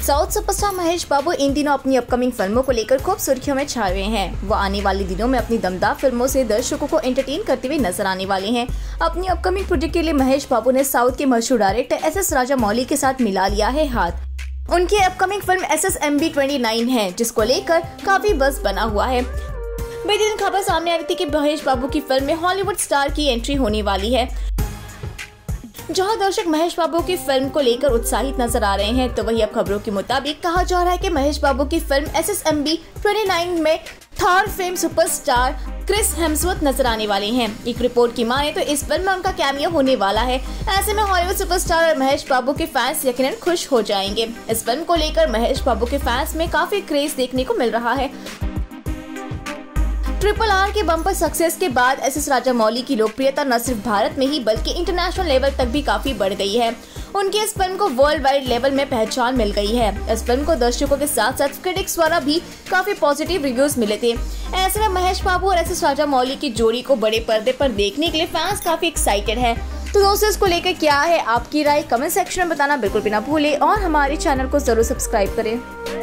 South superstar Mahesh Babu इन दिनों अपनी अपकमिंग फ़िल्मों को लेकर खूब सुर्खियों में छाए हुए हैं। वो आने वाले दिनों में अपनी दमदार फ़िल्मों से दर्शकों को एंटरटेन करते हुए नज़र आने वाले हैं। अपनी अपकमिंग प्रोजेक्ट के लिए महेश बाबू ने साउथ के मशहूर director S S Rajamouli के साथ मिला लिया है हाथ। उनकी upcoming film S S M B twenty nine है, जिसको लेकर काफ़ी बस बना हुआ है। बेदिन खबर सामने आ रही थी कि महेश बाबू की फ़िल्म में हॉलीवुड स्टार की एंट्री होने वाली है। जहाँ दर्शक महेश बाबू की फ़िल्म को लेकर उत्साहित नज़र आ रहे हैं तो वही अब खबरों के मुताबिक कहा जा रहा है कि महेश बाबू की film S S M B twenty nine में Thor fame superstar Chris Hemsworth नज़र आने वाले हैं। एक रिपोर्ट की माने तो इस फ़िल्म में उनका कैमियो होने वाला है। ऐसे में हॉलीवुड सुपरस्टार और महेश बाबू के फैंस यकीनन खुश हो जाएँगे। इस फ़िल्म को लेकर महेश बाबू के फैंस में काफ़ी क्रेज देखने को मिल रहा है। ट्रिपल आर के बम्पर सक्सेस के बाद एस एस राजा मौली की लोकप्रियता न सिर्फ़ भारत में ही, बल्कि इंटरनेशनल लेवल तक भी काफ़ी बढ़ गई है। उनकी इस फ़िल्म को वर्ल्ड वाइड लेवल में पहचान मिल गई है। इस फ़िल्म को दर्शकों के साथ साथ क्रिटिक्स द्वारा भी काफ़ी पॉजिटिव रिव्यूज़ मिले थे। ऐसे में महेश बाबू और एस एस राजा मौली की जोड़ी को बड़े पर्दे पर देखने के लिए फैंस काफ़ी एक्साइटेड है। तो दोस्तों, इसको लेकर क्या है आपकी राय? कमेंट सेक्शन में बताना बिल्कुल भी ना भूले और हमारे चैनल को ज़रूर सब्सक्राइब करें।